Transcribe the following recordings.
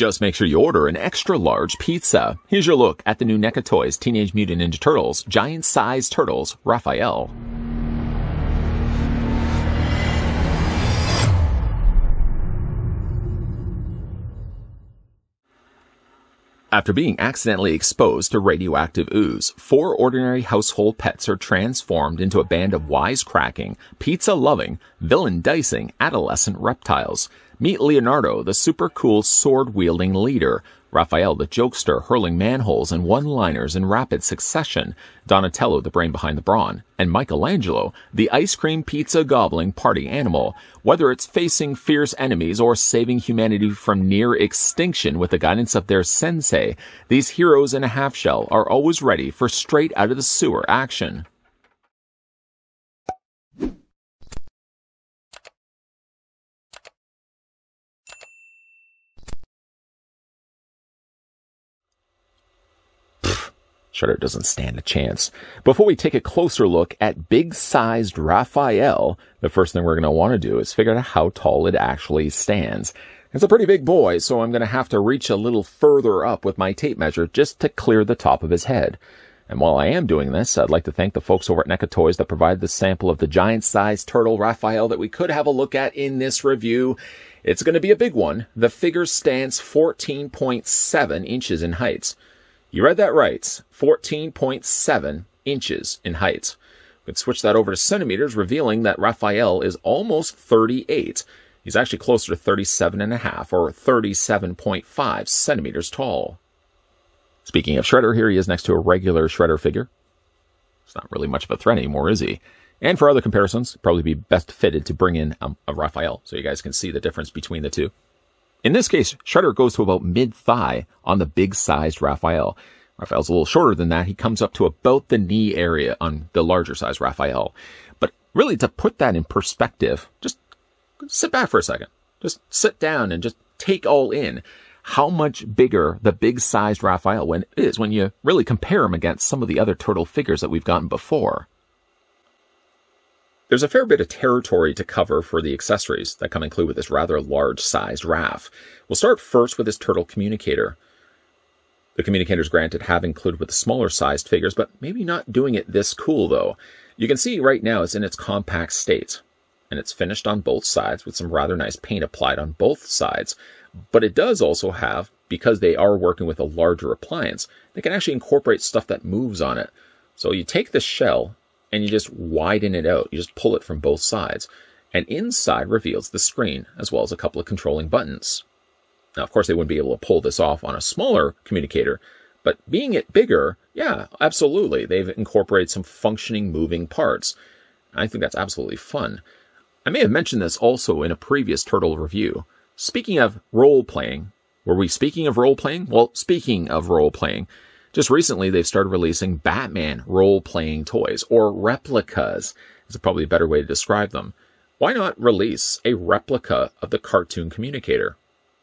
Just make sure you order an extra large pizza. Here's your look at the new NECA Toys Teenage Mutant Ninja Turtles Giant Size Turtles Raphael. After being accidentally exposed to radioactive ooze, four ordinary household pets are transformed into a band of wisecracking, pizza-loving, villain-dicing adolescent reptiles. Meet Leonardo, the super cool sword-wielding leader, Raphael the jokester hurling manholes and one-liners in rapid succession, Donatello the brain behind the brawn, and Michelangelo the ice cream pizza gobbling party animal. Whether it's facing fierce enemies or saving humanity from near extinction with the guidance of their sensei, these heroes in a half shell are always ready for straight out of the sewer action. Shredder doesn't stand a chance. Before we take a closer look at big-sized Raphael, the first thing we're going to want to do is figure out how tall it actually stands. It's a pretty big boy, so I'm going to have to reach a little further up with my tape measure just to clear the top of his head. And while I am doing this, I'd like to thank the folks over at NECA Toys that provided the sample of the giant-sized turtle Raphael that we could have a look at in this review. It's going to be a big one. The figure stands 14.7 inches in height. You read that right. 14.7 inches in height. We can switch that over to centimeters, revealing that Raphael is almost 38. He's actually closer to 37 and a half or 37.5 centimeters tall. Speaking of Shredder, here he is next to a regular Shredder figure. It's not really much of a threat anymore, is he? And for other comparisons, probably be best fitted to bring in um, a Raphael so you guys can see the difference between the two. In this case, Shredder goes to about mid-thigh on the big-sized Raphael. Raphael's a little shorter than that. He comes up to about the knee area on the larger size Raphael. But really, to put that in perspective, just sit back for a second. Just sit down and just take all in how much bigger the big-sized Raphael when is when you really compare him against some of the other turtle figures that we've gotten before. There's a fair bit of territory to cover for the accessories that come included with this rather large-sized Raph. We'll start first with this turtle communicator. The communicators granted have included with the smaller sized figures, but maybe not doing it this cool though. You can see right now it's in its compact state, and it's finished on both sides with some rather nice paint applied on both sides. But it does also have, because they are working with a larger appliance, they can actually incorporate stuff that moves on it. So you take the shell and you just widen it out. You just pull it from both sides. And inside reveals the screen, as well as a couple of controlling buttons. Now, of course, they wouldn't be able to pull this off on a smaller communicator, but being it bigger, yeah, absolutely. They've incorporated some functioning moving parts. I think that's absolutely fun. I may have mentioned this also in a previous Turtle review. Speaking of role playing, were we speaking of role playing? Well, speaking of role playing, just recently, they've started releasing Batman role-playing toys, or replicas, is probably a better way to describe them. Why not release a replica of the cartoon communicator?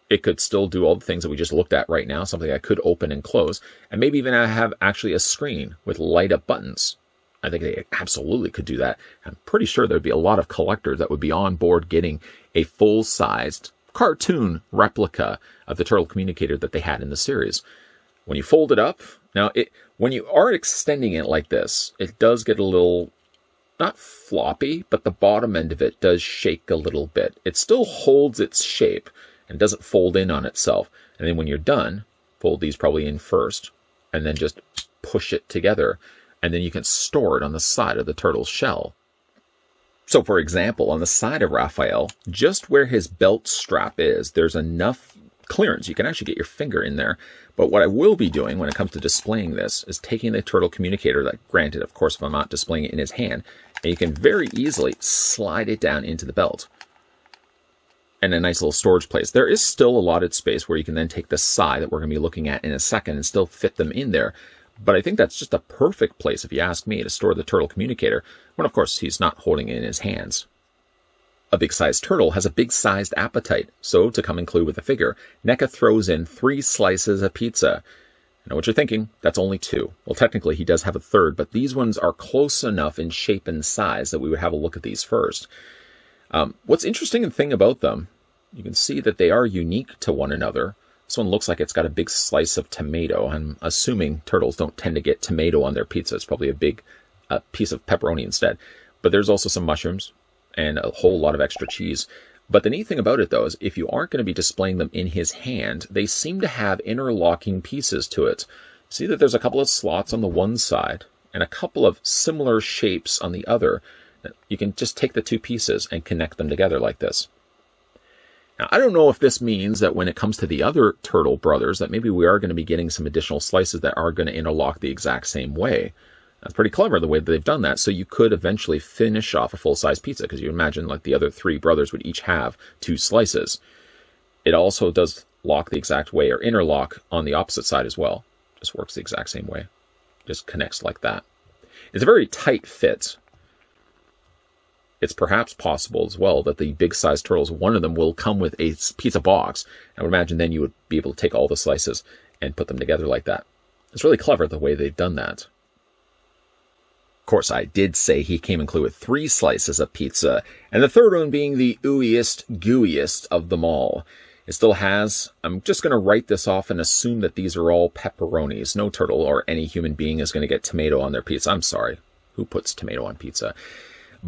It could still do all the things that we just looked at right now, something I could open and close, and maybe even have actually a screen with light up buttons. I think they absolutely could do that. I'm pretty sure there'd be a lot of collectors that would be on board getting a full sized cartoon replica of the turtle communicator that they had in the series. When you fold it up, now it when you are extending it like this, it does get a little not floppy, but the bottom end of it does shake a little bit. It still holds its shape and doesn't fold in on itself. And then when you're done, fold these probably in first and then just push it together. And then you can store it on the side of the turtle's shell. So for example, on the side of Raphael, just where his belt strap is, there's enough clearance. You can actually get your finger in there. But what I will be doing when it comes to displaying this is taking the turtle communicator that granted, of course, if I'm not displaying it in his hand, and you can very easily slide it down into the belt. And a nice little storage place. There is still allotted space where you can then take the sai that we're going to be looking at in a second and still fit them in there. But I think that's just a perfect place, if you ask me, to store the turtle communicator, when of course he's not holding it in his hands. A big-sized turtle has a big-sized appetite, so to come in clue with the figure, NECA throws in three slices of pizza. I know what you're thinking, that's only two. Well, technically he does have a third, but these ones are close enough in shape and size that we would have a look at these first. Um, what's interesting and thing about them, you can see that they are unique to one another. This one looks like it's got a big slice of tomato. I'm assuming turtles don't tend to get tomato on their pizza. It's probably a big uh, piece of pepperoni instead. But there's also some mushrooms and a whole lot of extra cheese. But the neat thing about it, though, is if you aren't going to be displaying them in his hand, they seem to have interlocking pieces to it. See that there's a couple of slots on the one side and a couple of similar shapes on the other. You can just take the two pieces and connect them together like this. Now, I don't know if this means that when it comes to the other turtle brothers, that maybe we are going to be getting some additional slices that are going to interlock the exact same way. That's pretty clever the way that they've done that. So you could eventually finish off a full size pizza because you imagine like the other three brothers would each have two slices. It also does lock the exact way or interlock on the opposite side as well. Just works the exact same way. Just connects like that. It's a very tight fit it's perhaps possible as well that the big sized turtles, one of them will come with a pizza box. I would imagine then you would be able to take all the slices and put them together like that. It's really clever the way they've done that. Of course, I did say he came included with three slices of pizza, and the third one being the ooeyest, gooeyest of them all. It still has, I'm just going to write this off and assume that these are all pepperonis. No turtle or any human being is going to get tomato on their pizza. I'm sorry. Who puts tomato on pizza?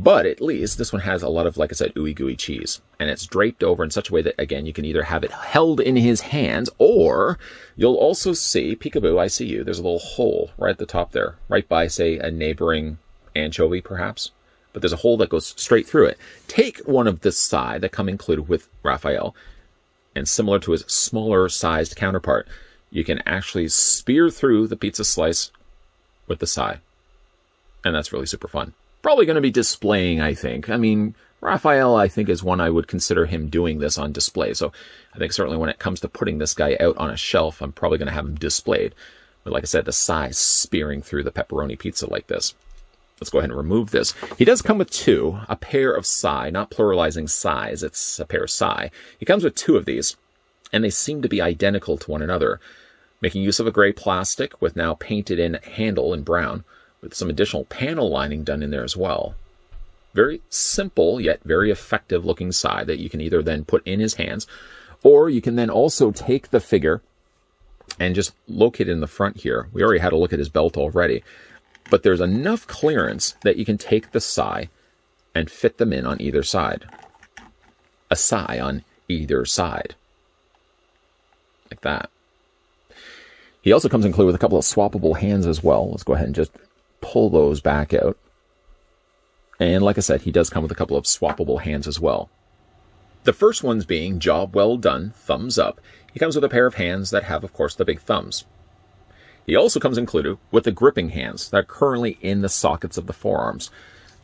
But at least this one has a lot of, like I said, ooey gooey cheese. And it's draped over in such a way that, again, you can either have it held in his hands or you'll also see, peekaboo, I see you, there's a little hole right at the top there, right by, say, a neighboring anchovy, perhaps. But there's a hole that goes straight through it. Take one of the sai that come included with Raphael, and similar to his smaller sized counterpart, you can actually spear through the pizza slice with the sai. And that's really super fun probably going to be displaying, I think. I mean, Raphael, I think, is one I would consider him doing this on display. So I think certainly when it comes to putting this guy out on a shelf, I'm probably going to have him displayed. But like I said, the sais spearing through the pepperoni pizza like this. Let's go ahead and remove this. He does come with two, a pair of sai, not pluralizing size, it's a pair of sai. He comes with two of these, and they seem to be identical to one another, making use of a gray plastic with now painted in handle in brown with some additional panel lining done in there as well. Very simple yet very effective looking sai that you can either then put in his hands or you can then also take the figure and just locate it in the front here. We already had a look at his belt already, but there's enough clearance that you can take the sai and fit them in on either side. A sai on either side. Like that. He also comes included with a couple of swappable hands as well. Let's go ahead and just pull those back out. And like I said, he does come with a couple of swappable hands as well. The first ones being job well done, thumbs up. He comes with a pair of hands that have, of course, the big thumbs. He also comes included with the gripping hands that are currently in the sockets of the forearms.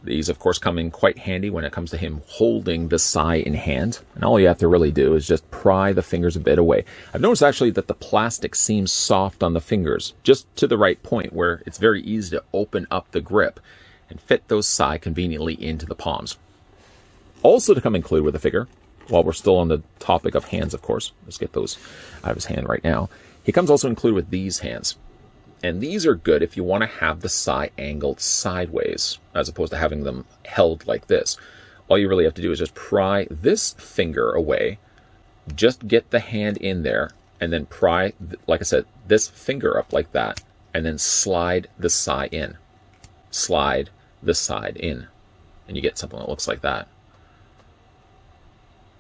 These, of course, come in quite handy when it comes to him holding the sai in hand. And all you have to really do is just pry the fingers a bit away. I've noticed actually that the plastic seems soft on the fingers, just to the right point where it's very easy to open up the grip and fit those sai conveniently into the palms. Also to come included with the figure, while we're still on the topic of hands, of course, let's get those out of his hand right now. He comes also included with these hands. And these are good if you want to have the sai angled sideways, as opposed to having them held like this. All you really have to do is just pry this finger away, just get the hand in there, and then pry, like I said, this finger up like that, and then slide the sai in. Slide the sai in. And you get something that looks like that.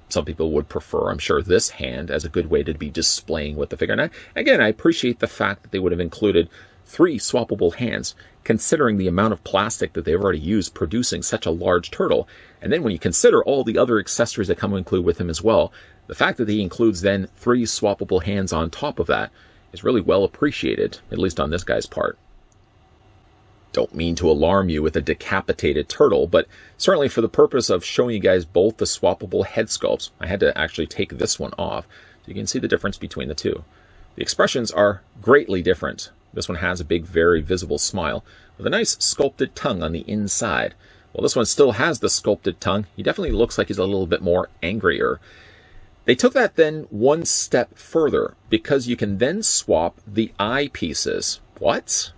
Some people would prefer, I'm sure, this hand as a good way to be displaying with the figure. And I, again, I appreciate the fact that they would have included three swappable hands, considering the amount of plastic that they've already used producing such a large turtle. And then when you consider all the other accessories that come to include with him as well, the fact that he includes then three swappable hands on top of that is really well appreciated, at least on this guy's part. Don't mean to alarm you with a decapitated turtle, but certainly for the purpose of showing you guys both the swappable head sculpts, I had to actually take this one off so you can see the difference between the two. The expressions are greatly different. This one has a big, very visible smile with a nice sculpted tongue on the inside. While this one still has the sculpted tongue, he definitely looks like he's a little bit more angrier. They took that then one step further because you can then swap the eye pieces. What?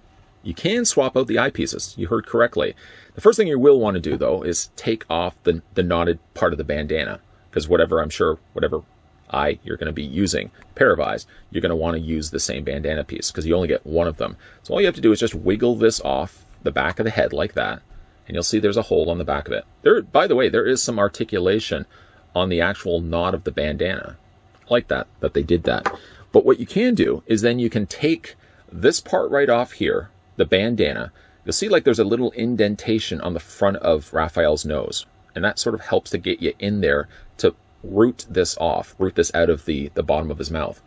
You can swap out the eyepieces. You heard correctly. The first thing you will want to do, though, is take off the, the knotted part of the bandana. Because whatever, I'm sure, whatever eye you're going to be using, pair of eyes, you're going to want to use the same bandana piece because you only get one of them. So all you have to do is just wiggle this off the back of the head like that, and you'll see there's a hole on the back of it. There, by the way, there is some articulation on the actual knot of the bandana. I like that, that they did that. But what you can do is then you can take this part right off here, the bandana, you'll see like there's a little indentation on the front of Raphael's nose. And that sort of helps to get you in there to root this off, root this out of the, the bottom of his mouth.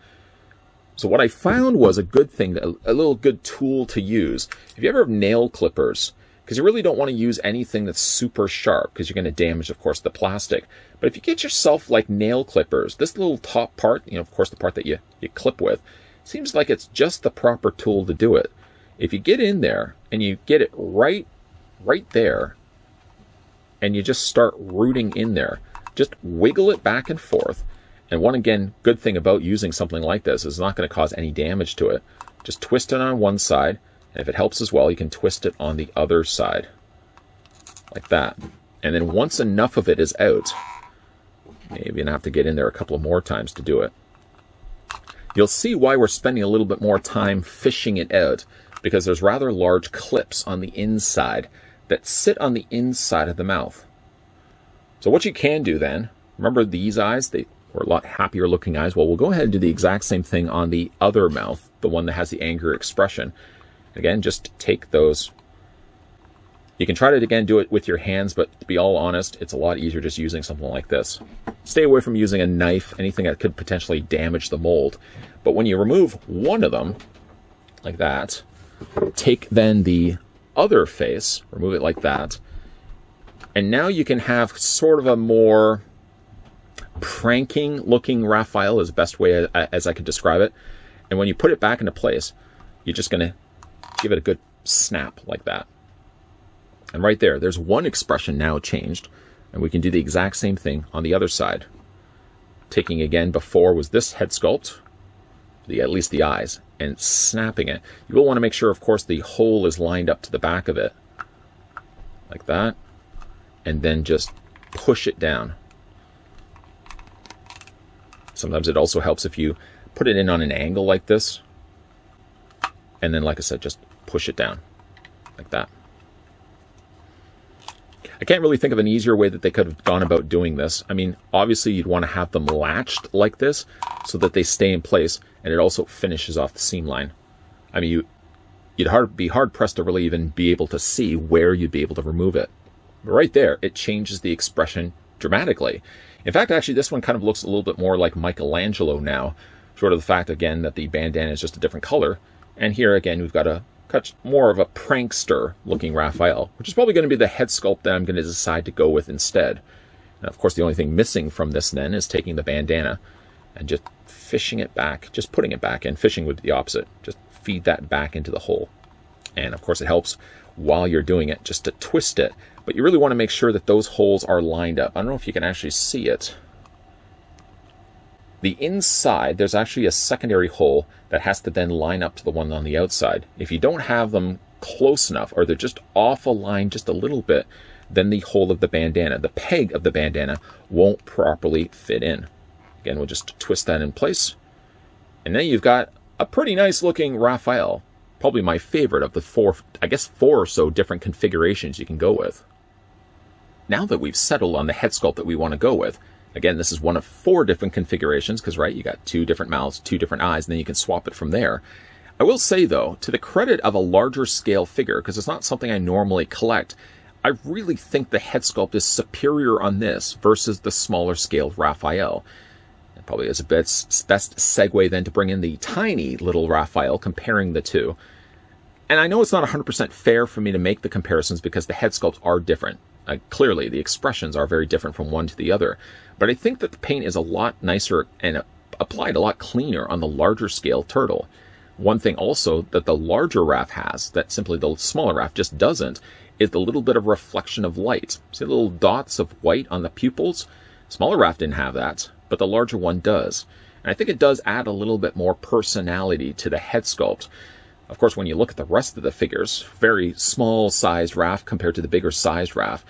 So what I found was a good thing, a, little good tool to use. If you ever have nail clippers, because you really don't want to use anything that's super sharp because you're going to damage, of course, the plastic. But if you get yourself like nail clippers, this little top part, you know, of course, the part that you, you clip with, seems like it's just the proper tool to do it. If you get in there and you get it right, right there, and you just start rooting in there, just wiggle it back and forth. And one again, good thing about using something like this is it's not going to cause any damage to it. Just twist it on one side, and if it helps as well, you can twist it on the other side. Like that. And then once enough of it is out, maybe to have to get in there a couple of more times to do it. You'll see why we're spending a little bit more time fishing it out, because there's rather large clips on the inside that sit on the inside of the mouth. So what you can do then, remember these eyes, they were a lot happier looking eyes. Well, we'll go ahead and do the exact same thing on the other mouth, the one that has the anger expression. Again, just take those. You can try to, again, do it with your hands, but to be all honest, it's a lot easier just using something like this. Stay away from using a knife, anything that could potentially damage the mold. But when you remove one of them, like that, take then the other face, remove it like that, and now you can have sort of a more pranking looking Raphael is best way uh, uh, as I could describe it. And when you put it back into place, you're just going to give it a good snap like that. And right there, there's one expression now changed. And we can do the exact same thing on the other side. Taking again, before was this head sculpt, the at least the eyes, and snapping it. You will want to make sure, of course, the hole is lined up to the back of it. Like that. And then just push it down. Sometimes it also helps if you put it in on an angle like this. And then, like I said, just push it down like that. I can't really think of an easier way that they could have gone about doing this. I mean, obviously you'd want to have them latched like this so that they stay in place and it also finishes off the seam line. I mean, you, you'd hard, be hard pressed to really even be able to see where you'd be able to remove it. But right there, it changes the expression dramatically. In fact, actually, this one kind of looks a little bit more like Michelangelo now, short of the fact, again, that the bandana is just a different color. And here, again, we've got a more of a prankster looking Raphael, which is probably going to be the head sculpt that I'm going to decide to go with instead. And of course, the only thing missing from this then is taking the bandana and just fishing it back, just putting it back in. Fishing would be the opposite. Just feed that back into the hole. And of course, it helps while you're doing it just to twist it. But you really want to make sure that those holes are lined up. I don't know if you can actually see it. The inside, there's actually a secondary hole that has to then line up to the one on the outside. If you don't have them close enough or they're just off a line just a little bit, then the hole of the bandana, the peg of the bandana, won't properly fit in. Again, we'll just twist that in place. And then you've got a pretty nice looking Raphael. Probably my favorite of the four, I guess four or so different configurations you can go with. Now that we've settled on the head sculpt that we want to go with, Again, this is one of four different configurations because, right, you got two different mouths, two different eyes, and then you can swap it from there. I will say, though, to the credit of a larger scale figure, because it's not something I normally collect, I really think the head sculpt is superior on this versus the smaller scale Raphael. It probably is a best, best segue then to bring in the tiny little Raphael, comparing the two. And I know it's not 100% fair for me to make the comparisons because the head sculpts are different. Uh, clearly, the expressions are very different from one to the other. But I think that the paint is a lot nicer and applied a lot cleaner on the larger scale turtle. One thing also that the larger Raph has that simply the smaller Raph just doesn't is the little bit of reflection of light. See the little dots of white on the pupils? Smaller Raph didn't have that, but the larger one does. And I think it does add a little bit more personality to the head sculpt. Of course, when you look at the rest of the figures, very small sized Raph compared to the bigger sized Raph,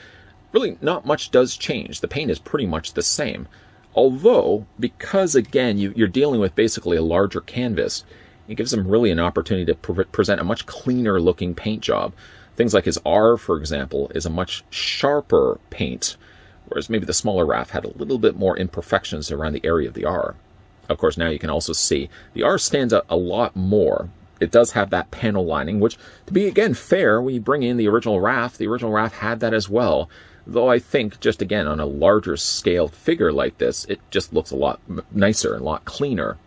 really not much does change. The paint is pretty much the same. Although, because again, you, are dealing with basically a larger canvas, it gives them really an opportunity to pre- present a much cleaner looking paint job. Things like his R, for example, is a much sharper paint, whereas maybe the smaller Raph had a little bit more imperfections around the area of the R. Of course, now you can also see the R stands out a lot more. It does have that panel lining, which, to be again fair, when you bring in the original Raph, the original Raph had that as well. Though I think, just again, on a larger scale figure like this, it just looks a lot nicer and a lot cleaner.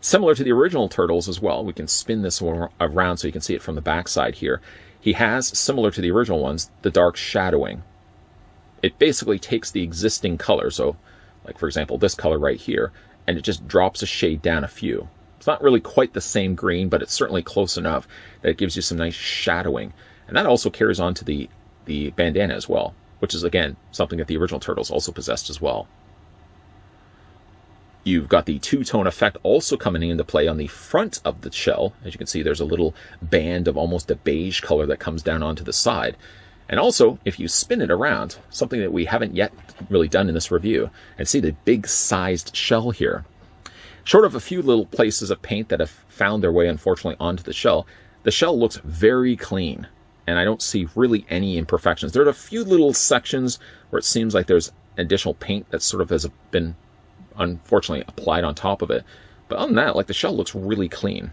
Similar to the original Turtles as well, we can spin this around so you can see it from the backside here. He has, similar to the original ones, the dark shadowing. It basically takes the existing color, so like for example this color right here, and it just drops a shade down a few. It's not really quite the same green, but it's certainly close enough that it gives you some nice shadowing. And that also carries on to the, the bandana as well, which is again something that the original Turtles also possessed as well. You've got the two-tone effect also coming into play on the front of the shell. As you can see, there's a little band of almost a beige color that comes down onto the side. And also, if you spin it around, something that we haven't yet really done in this review, and see the big sized shell here. Short of a few little places of paint that have found their way, unfortunately, onto the shell, the shell looks very clean, and I don't see really any imperfections. There are a few little sections where it seems like there's additional paint that sort of has been unfortunately applied on top of it. But other than that, like the shell looks really clean.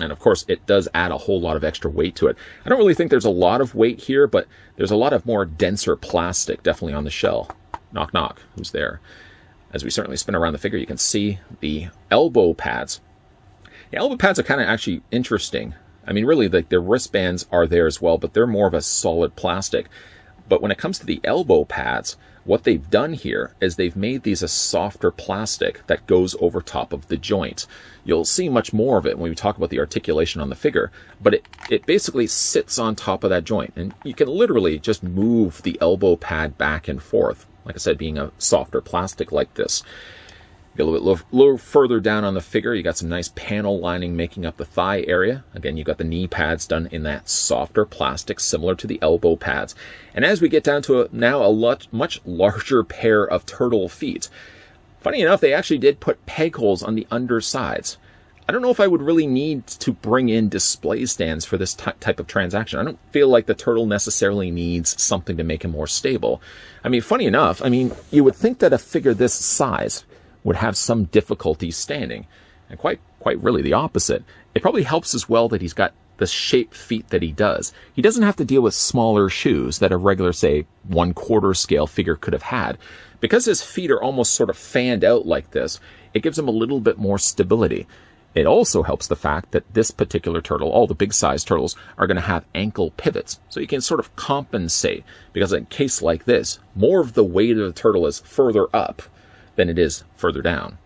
And of course, it does add a whole lot of extra weight to it. I don't really think there's a lot of weight here, but there's a lot of more denser plastic definitely on the shell. Knock, knock. Who's there? As we certainly spin around the figure, you can see the elbow pads. The elbow pads are kind of actually interesting. I mean, really, the, the wristbands are there as well, but they're more of a solid plastic. But when it comes to the elbow pads, what they've done here is they've made these a softer plastic that goes over top of the joint. You'll see much more of it when we talk about the articulation on the figure, but it, it basically sits on top of that joint. And you can literally just move the elbow pad back and forth. Like I said, being a softer plastic like this. A little bit little further down on the figure, you got some nice panel lining making up the thigh area. Again, you got the knee pads done in that softer plastic, similar to the elbow pads. And as we get down to a, now a much larger pair of turtle feet, funny enough, they actually did put peg holes on the undersides. I don't know if I would really need to bring in display stands for this type of transaction. I don't feel like the turtle necessarily needs something to make him more stable. I mean, funny enough, I mean, you would think that a figure this size would have some difficulty standing. And quite, quite really the opposite. It probably helps as well that he's got the shaped feet that he does. He doesn't have to deal with smaller shoes that a regular, say, one quarter scale figure could have had. Because his feet are almost sort of fanned out like this, it gives him a little bit more stability. It also helps the fact that this particular turtle, all the big size turtles, are going to have ankle pivots. So you can sort of compensate because in a case like this, more of the weight of the turtle is further up than it is further down.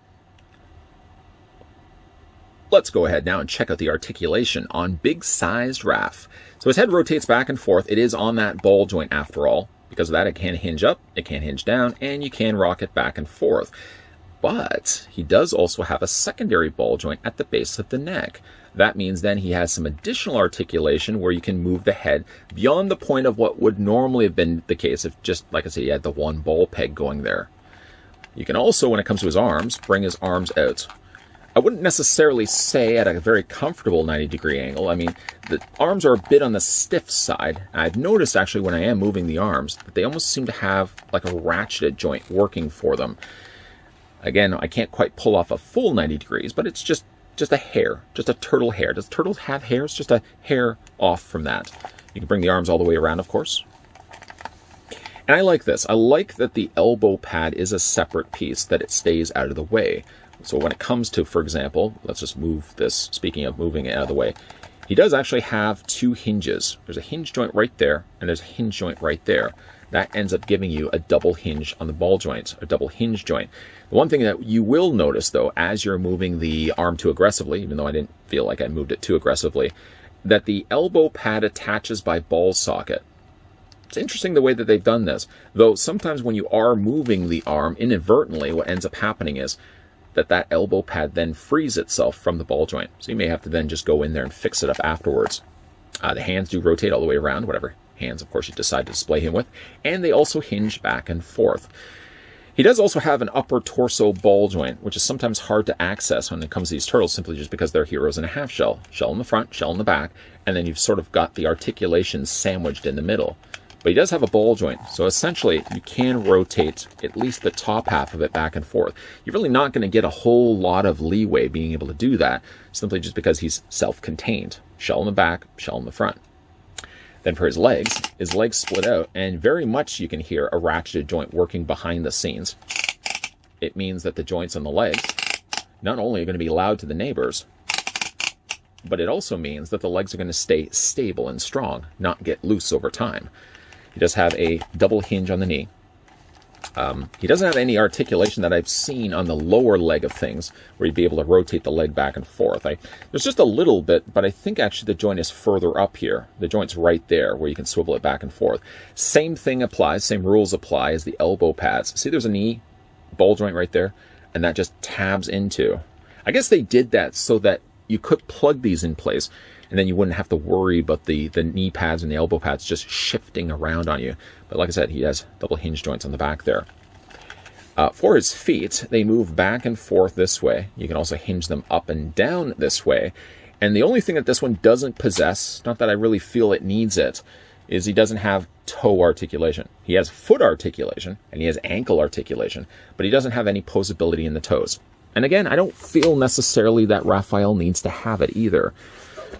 Let's go ahead now and check out the articulation on big-sized Raph. So his head rotates back and forth. It is on that ball joint after all. Because of that, it can hinge up, it can hinge down, and you can rock it back and forth. But he does also have a secondary ball joint at the base of the neck. That means then he has some additional articulation where you can move the head beyond the point of what would normally have been the case if just, like I said, he had the one ball peg going there. You can also, when it comes to his arms, bring his arms out. I wouldn't necessarily say at a very comfortable 90 degree angle. I mean, the arms are a bit on the stiff side. I've noticed actually when I am moving the arms that they almost seem to have like a ratcheted joint working for them. Again, I can't quite pull off a full 90 degrees, but it's just just a hair, just a turtle hair. Does turtles have hairs? Just a hair off from that. You can bring the arms all the way around, of course. And I like this. I like that the elbow pad is a separate piece, that it stays out of the way. So when it comes to, for example, let's just move this, speaking of moving it out of the way, he does actually have two hinges. There's a hinge joint right there, and there's a hinge joint right there. That ends up giving you a double hinge on the ball joint, a double hinge joint. The one thing that you will notice, though, as you're moving the arm too aggressively, even though I didn't feel like I moved it too aggressively, that the elbow pad attaches by ball socket. It's interesting the way that they've done this, though sometimes when you are moving the arm inadvertently, what ends up happening is that that elbow pad then frees itself from the ball joint. So you may have to then just go in there and fix it up afterwards. Uh, the hands do rotate all the way around, whatever hands, of course, you decide to display him with, and they also hinge back and forth. He does also have an upper torso ball joint, which is sometimes hard to access when it comes to these turtles simply just because they're heroes in a half shell. Shell in the front, shell in the back, and then you've sort of got the articulations sandwiched in the middle. But he does have a ball joint, so essentially you can rotate at least the top half of it back and forth. You're really not going to get a whole lot of leeway being able to do that, simply just because he's self-contained. Shell in the back, shell in the front. Then for his legs, his legs split out, and very much you can hear a ratcheted joint working behind the scenes. It means that the joints on the legs not only are going to be loud to the neighbors, but it also means that the legs are going to stay stable and strong, not get loose over time. He does have a double hinge on the knee, um, he doesn't have any articulation that I've seen on the lower leg of things where you'd be able to rotate the leg back and forth. I, there's just a little bit, but I think actually the joint is further up here. The joint's right there where you can swivel it back and forth. Same thing applies, same rules apply as the elbow pads. See, there's a knee ball joint right there, and that just tabs into. I guess they did that so that you could plug these in place and then you wouldn't have to worry about the, the knee pads and the elbow pads just shifting around on you. But like I said, he has double hinge joints on the back there. Uh, for his feet, they move back and forth this way. You can also hinge them up and down this way. And the only thing that this one doesn't possess, not that I really feel it needs it, is he doesn't have toe articulation. He has foot articulation and he has ankle articulation, but he doesn't have any posability in the toes. And again, I don't feel necessarily that Raphael needs to have it either.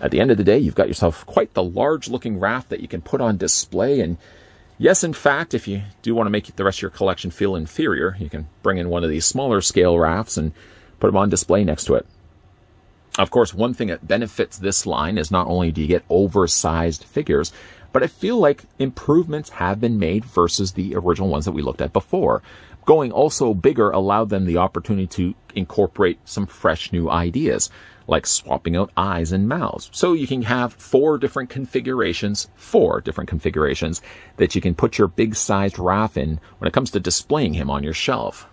At the end of the day, you've got yourself quite the large looking Raph that you can put on display. And yes, in fact, if you do want to make the rest of your collection feel inferior, you can bring in one of these smaller scale Raphs and put them on display next to it. Of course, one thing that benefits this line is not only do you get oversized figures, but I feel like improvements have been made versus the original ones that we looked at before. Going also bigger allowed them the opportunity to incorporate some fresh new ideas like swapping out eyes and mouths. So you can have four different configurations, four different configurations that you can put your big sized Raph in when it comes to displaying him on your shelf.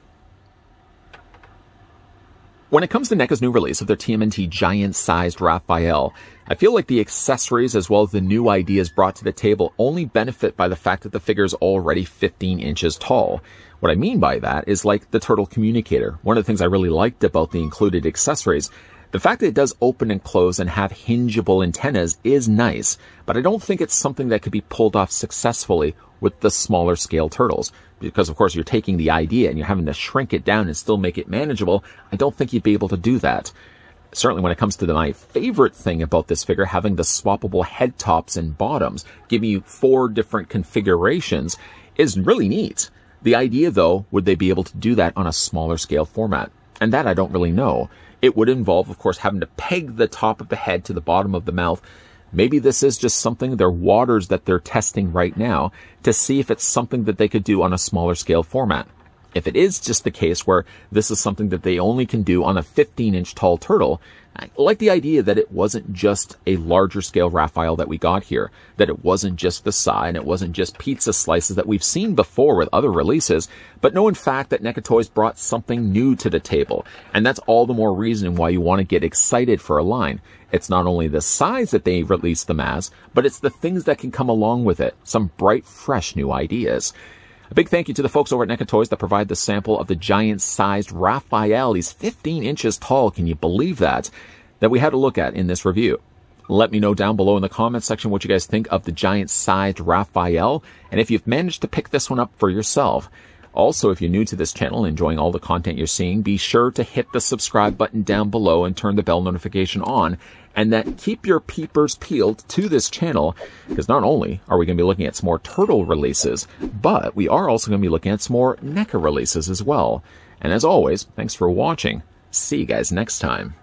When it comes to NECA's new release of their TMNT giant-sized Raphael, I feel like the accessories as well as the new ideas brought to the table only benefit by the fact that the figure is already 15 inches tall. What I mean by that is like the turtle communicator. One of the things I really liked about the included accessories the fact that it does open and close and have hingeable antennas is nice, but I don't think it's something that could be pulled off successfully with the smaller scale turtles. Because of course you're taking the idea and you're having to shrink it down and still make it manageable. I don't think you'd be able to do that. Certainly when it comes to the, my favorite thing about this figure, having the swappable head tops and bottoms, giving you four different configurations, is really neat. The idea though, would they be able to do that on a smaller scale format? And that I don't really know. It would involve, of course, having to peg the top of the head to the bottom of the mouth. Maybe this is just something, their waters that they're testing right now to see if it's something that they could do on a smaller scale format. If it is just the case where this is something that they only can do on a 15 inch tall turtle, I like the idea that it wasn't just a larger scale Raphael that we got here, that it wasn't just the sai, and it wasn't just pizza slices that we've seen before with other releases, but know in fact, that NECA Toys brought something new to the table. And that's all the more reason why you want to get excited for a line. It's not only the size that they released them as, but it's the things that can come along with it. Some bright, fresh new ideas. A big thank you to the folks over at NECA Toys that provide the sample of the giant-sized Raphael. He's 15 inches tall. Can you believe that? That we had a look at in this review. Let me know down below in the comments section what you guys think of the giant-sized Raphael, and if you've managed to pick this one up for yourself. Also, if you're new to this channel enjoying all the content you're seeing, be sure to hit the subscribe button down below and turn the bell notification on and that keep your peepers peeled to this channel because not only are we going to be looking at some more turtle releases, but we are also going to be looking at some more NECA releases as well. And as always, thanks for watching. See you guys next time.